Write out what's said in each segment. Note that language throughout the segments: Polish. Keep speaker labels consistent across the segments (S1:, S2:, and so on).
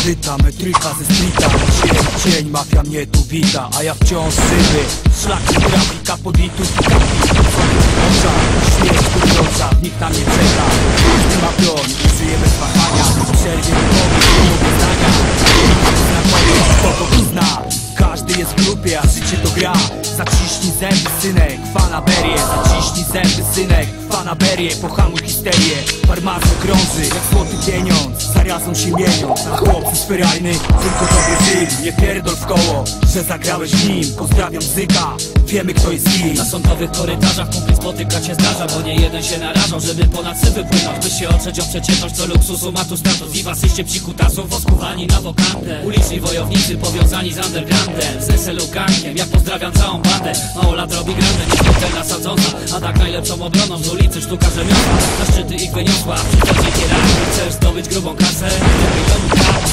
S1: bandyta, metryka ze streeta Dzień, dzień, mafia mnie tu wita A ja wciąż żywy Szlaki grafika, kapi Oczach, śmierć kurcząca Nikt tam nie czeka Każdy ma broń, żyje bez wahania. Przerwie wypowiedź, połowy zdania. Znakomy, kogo zna Każdy jest w grupie, a życie to gra. Zaciśnij zęby, synek, fanaberie Zaciśnij zęby, synek, fanaberie Pohamuj histerię, farmazon krąży Jak złoty pieniądz, zarazą się mienią. A chłopcy spyrajny, tylko dobry film Nie pierdol w koło, że zagrałeś w nim. Pozdrawiam Zyka, wiemy kto jest kim
S2: Na sądowych korytarzach kumpli spotykać się zdarza Bo nie jeden się narażał, żeby ponad syfy płynąć By się otrzeć o przeciętność, co luksusu ma tu status I wasyście psikutasów, oskuwani na wokantę Uliczni wojownicy powiązani z undergroundem Z SLU ja pozdrawiam całą bandę. Mało lat robi grandę, nieśmiertelna sadząca A tak najlepszą obroną z ulicy sztuka rzemiosła. Na szczyty ich wyniosła, przychodzi kierami Chcesz zdobyć grubą kasę?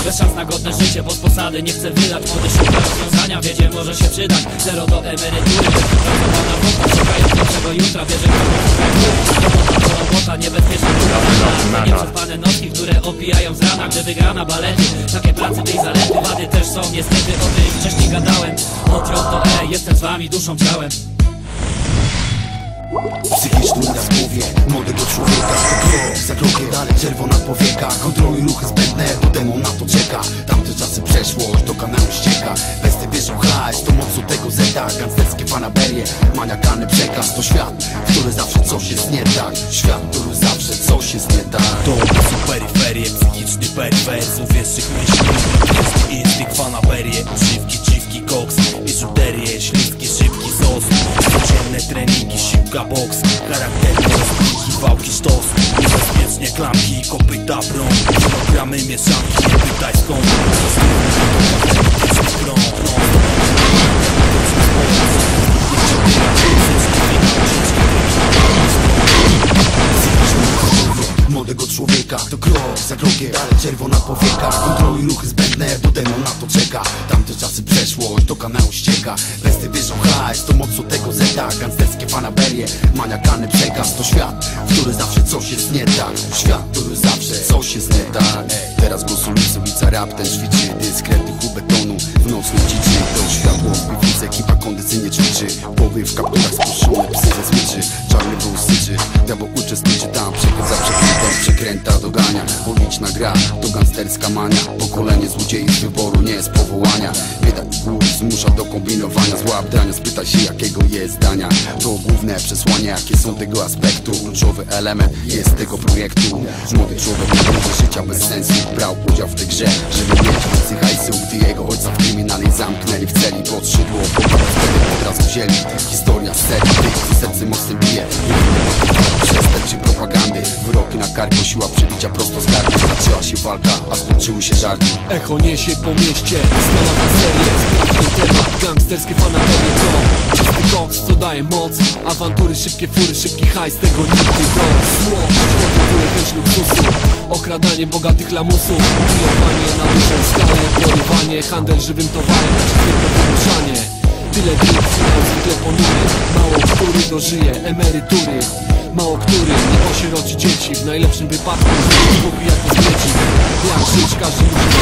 S2: Bez szans na godne życie Bo z posady nie chcę wylać, młody szuka rozwiązania Wiedzie może się przydać, zero do emerytury Lepszego jutra to robota niebezpieczna druga Nieprzespane nocki, które opijają z rana Gdy wygrana balety, takie pracy tej zalety Wady też są niestety, o tym wcześniej gadałem Otro to E, jestem z wami duszą, ciałem
S3: Psychiczny uraz w głowie młodego człowieka krok za krokiem dalej czerwona powieka Kontroluj ruchy zbędne, bo demon na to czeka. Tamte czasy przeszłość, do kanału ścieka Hajs, to mocno tego zeta. Gangsterskie fanaberie, maniakalny przekaz To świat, w który zawsze coś jest nie tak. Świat, w który zawsze coś jest nie tak.
S4: To są peryferie, psychiczny perywersów Wieszczych myśli, instynkt, fanaberie Żywki, dziwki, koks, biżuterię Śliskie, szybki sos. Codzienne treningi, siłka, boks Charakterne rozbiki, wałki, sztos. Niebezpiecznie klamki, broń Kilogramy mieszanki, nie pytaj skąd.
S3: Młodego człowieka to krok za krokiem dalej czerwona powieka maniakalny przekaz To świat, w który zawsze coś jest nie tak. Świat, w który zawsze coś jest nie tak. Teraz głosu ulica rap ten ćwiczy Dyskretny chłop betonu w nocnej dziczy To światło w piwnicy, ekipa kondycyjnie ćwiczy. Głowy w kapturach spuszczone, psy ze smyczy Czarny był syczy, diabeł uczestniczy tam Przekaz za przekrętą, przekręta dogania Uliczna gra, to gangsterska mania. Pokolenie złodziei z wyboru, nie z powołania. Bieda i głód zmusza do kombinowania. Złap dania, spytaj się jakiego jest zdania. To główne przesłanie, jakie są tego aspektu. Kluczowy element jest tego projektu. Młody człowiek nie życia bez sensu. Brał udział w tej grze, żeby mieć więcej hajsu. Gdy jego ojca w kryminalnie zamknęli w celi Pod szydło, od razu wzięli. Historia z serii tych, serce mocno bije Na karku, siła przebicia prosto z gardy Zaczęła się walka, a skończyły się żarty.
S5: Echo niesie po mieście, znana na serię Sprawdźmy temat, gangsterskie fanaberie to Czysty koks, co daje moc? Awantury, szybkie fury, szybki hajs Tego nigdy do Zło, światło też luksusu. Okradanie bogatych lamusów. Pilowanie na dużą skalę Porywanie, handel żywym towarem Zwykłe poruszanie Tyle dni, finał ponury Mało który dożyje emerytury. Mało który nie osieroci dzieci. W najlepszym wypadku spokój jako z dzieci Jak żyć każdy musi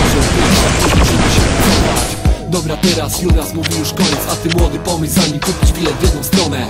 S5: Może być żeby się pracować Dobra teraz Juras mówi już koniec A ty młody pomyśl zanim kupić bilet w jedną stronę